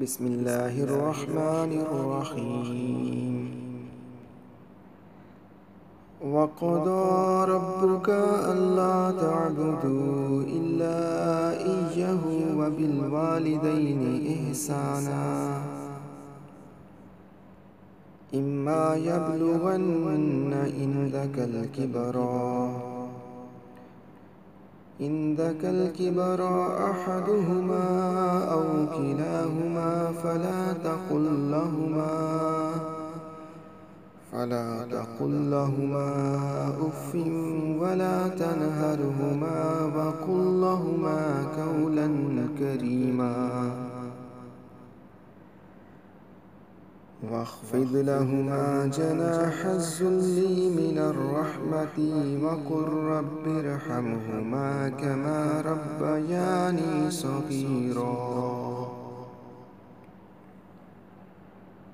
بسم اللہ الرحمن الرحیم وقضى ربك ألا تعبدوا إلا إياه وبالوالدين إحسانا. إما يبلغن عندك الكبر عندك الكبر أحدهما أو كلاهما فلا تقل لهما فلا تقل لهما أف ولا تنهرهما وقل لهما قولا كريما واخفض لهما جناح الذل من الرحمة وقل رب ارحمهما كما ربياني صغيرا.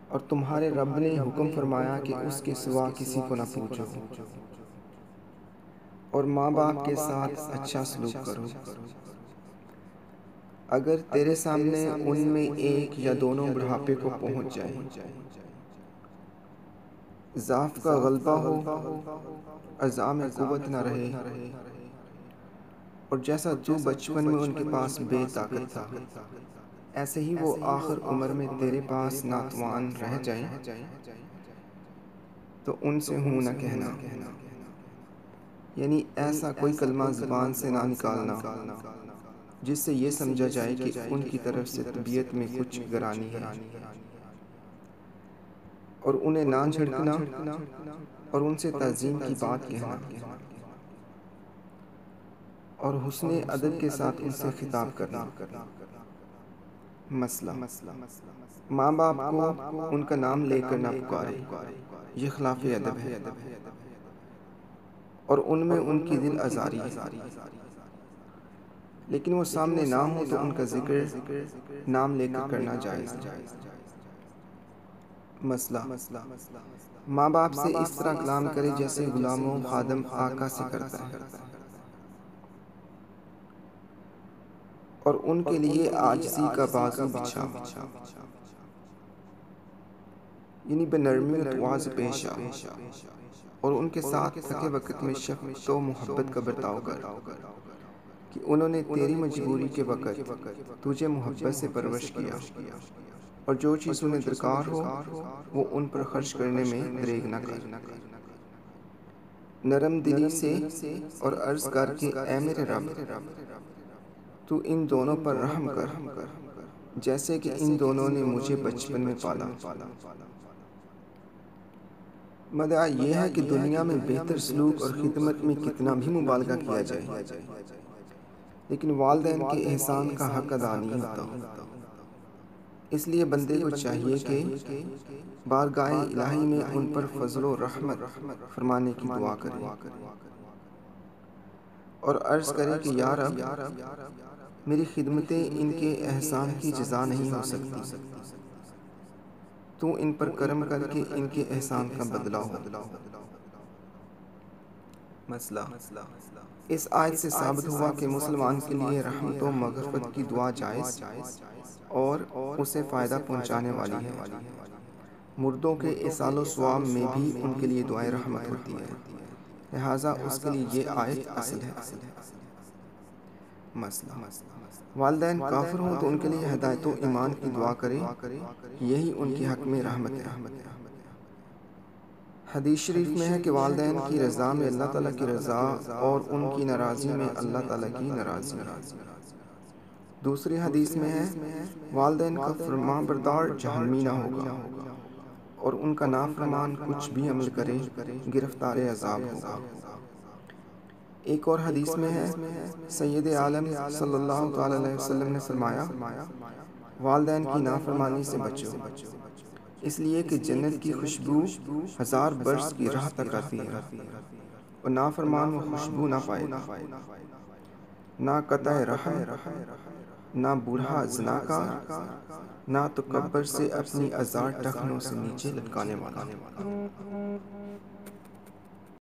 اور تمہارے رب نے حکم فرمایا کہ اس کے سوا کسی کو نہ پوچھو اور ماں باپ کے ساتھ اچھا سلوک کرو۔ اگر تیرے سامنے ان میں ایک یا دونوں بڑھاپے کو پہنچ جائے ضعف کا غلبہ ہو اعضاء میں قوت نہ رہے۔ اور جیسا جو بچپن میں ان کے پاس بے طاقت تھا۔ ایسے ہی وہ آخر عمر میں تیرے پاس ناتوان رہ جائیں تو ان سے ہوں نہ کہنا۔ یعنی ایسا کوئی کلمہ زبان سے نہ نکالنا۔ جس سے یہ سمجھا جائے کہ ان کی طرف سے طبیعت میں کچھ گرانی ہے۔ اور انہیں نہ جھڑکنا اور ان سے تعظیم کی بات کہنا۔ اور حسن ادب کے ساتھ ان سے خطاب کرنا۔ مسئلہ۔ ماں باپ کو ان کا نام لے کر نہ پکارے۔ یہ خلاف ادب ہے۔ اور ان میں ان کی دل آزاری ہے۔ لیکن وہ سامنے نہ ہو تو ان کا ذکر نام لے کر کرنا جائز مسئلہ۔ ماں باپ سے اس طرح کلام کرے جیسے غلاموں خادم آقا سے کرتا ہے۔ اور ان کے لیے آجزی کا بازو بچھا۔ یعنی بنرمی اتواز پیش آ اور ان کے ساتھ تھکے وقت میں شفقت و محبت کا برتاؤ کر۔ کہ انہوں نے تیری مجبوری کے وقت تجھے محبت سے پرورش کیا۔ اور جو چیز انہیں درکار ہو وہ ان پر خرچ کرنے میں دریگ نہ کر۔ نرم دلی سے اور عرض کر کے اے میرے رب تو ان دونوں پر رحم کر۔ جیسے کہ ان دونوں نے مجھے بچپن میں پالا۔ مدعا یہ ہے کہ دنیا میں بہتر سلوک اور خدمت میں کتنا بھی مبالغہ کیا جائے۔ لیکن والدین کے احسان کا حق ادا نہیں ہوتا۔ اس لیے بندے کو چاہیے کہ بارگاہ الہی میں ان پر فضل و رحمت فرمانے کی دعا کرے۔ اور عرض کرے کہ یا رب، میری خدمتیں ان کے احسان کی جزا نہیں ہو سکتی۔ تو ان پر کرم کر کے ان کے احسان کا بدلہ ہو۔ مسئلہ۔ اس آیت سے ثابت ہوا کہ مسلمان کے لیے رحمت و مغفرت کی دعا جائز اور اسے فائدہ پہنچانے والی ہے۔ مردوں کے اصال و سواب میں بھی ان کے لیے دعائیں رحمت ہوتی ہے۔ لہٰذا اس کے لیے یہ آیت اصل ہے۔ مسئلہ۔ والدین کافر ہوں تو ان کے لیے ہدایت و ایمان کی دعا کرے یہی ان کے حق میں رحمت ہے۔ حدیث شریف میں ہے کہ والدین کی رضا میں اللہ تعالیٰ کی رضا اور ان کی ناراضی میں اللہ تعالیٰ کی ناراضی۔ دوسری حدیث میں ہے، والدین کا فرما بردار جہنمی نہ ہوگا اور ان کا نافرمان کچھ بھی عمل کرے، گرفتار عذاب ہوگا۔ ایک اور حدیث میں ہے، سید عالم صلی اللہ علیہ وسلم نے فرمایا، والدین کی نافرمانی سے بچو۔ اس لیے کہ جنت کی خوشبو ہزار برس کی راہ تک آتی ہے اور نافرمان وہ خوشبو نہ پائے۔ گا نہ قطع رحم نہ بوڑھا زناکار نہ تو قبر سے اپنی ازار ٹخنوں سے نیچے لٹکانے والا۔